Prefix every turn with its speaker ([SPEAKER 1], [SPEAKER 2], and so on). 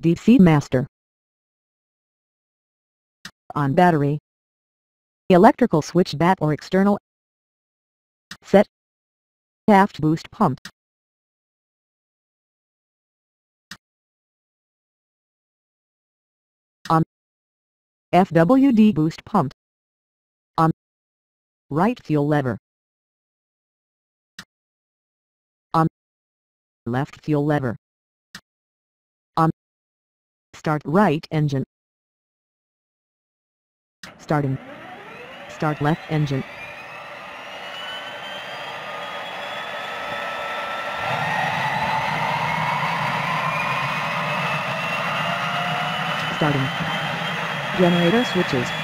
[SPEAKER 1] DC master. On battery. Electrical switch bat or external. Set. Aft boost pump. On. FWD boost pump. On. Right fuel lever. On. Left fuel lever. Start right engine. Starting. Start left engine. Starting. Generator switches.